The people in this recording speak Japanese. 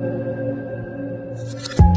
you